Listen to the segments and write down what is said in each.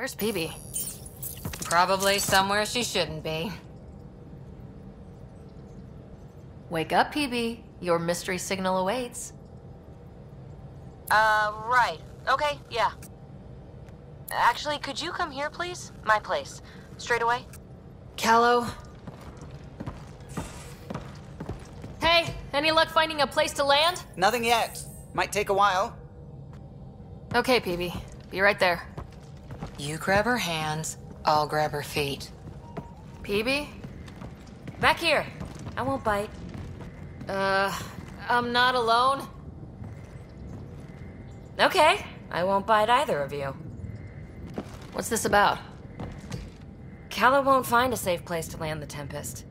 Where's Peebee? Probably somewhere she shouldn't be. Wake up, Peebee. Your mystery signal awaits. Uh, right. Okay, yeah. Actually, could you come here, please? My place. Straight away? Kallo. Hey, any luck finding a place to land? Nothing yet. Might take a while. Okay, Peebee. Be right there. You grab her hands, I'll grab her feet. Peebee? Back here. I won't bite. Uh, I'm not alone. Okay. I won't bite either of you. What's this about? Kallo won't find a safe place to land the Tempest.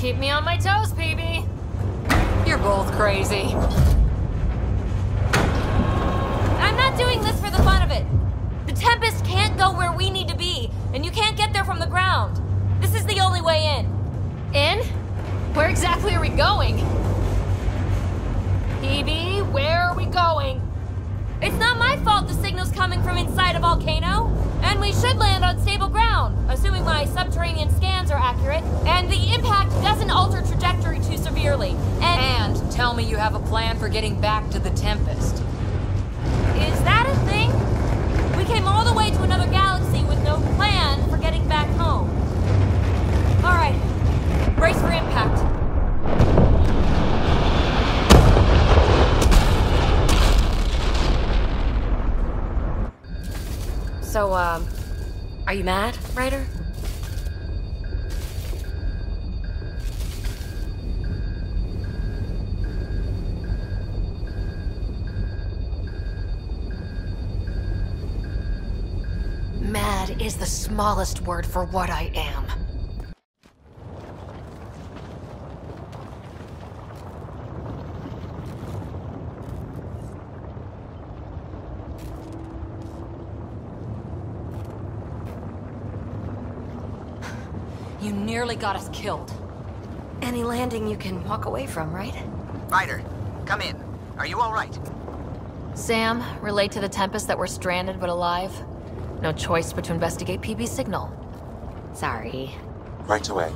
Keep me on my toes, Peebee. You're both crazy. I'm not doing this for the fun of it. The Tempest can't go where we need to be, and you can't get there from the ground. This is the only way in. In? Where exactly are we going? Peebee, where are we going? It's not my fault the signal's coming from inside a volcano. And we should land on stable ground, assuming my subterranean severely. And, And tell me you have a plan for getting back to the Tempest. is that a thing? We came all the way to another galaxy with no plan for getting back home. All right, brace for impact. So, um, are you mad, Ryder? Is the smallest word for what I am. You nearly got us killed. Any landing you can walk away from, right? Ryder, come in. Are you all right? Sam, relate to the Tempest that we're stranded but alive. No choice but to investigate Peebee's signal. Sorry. Right away.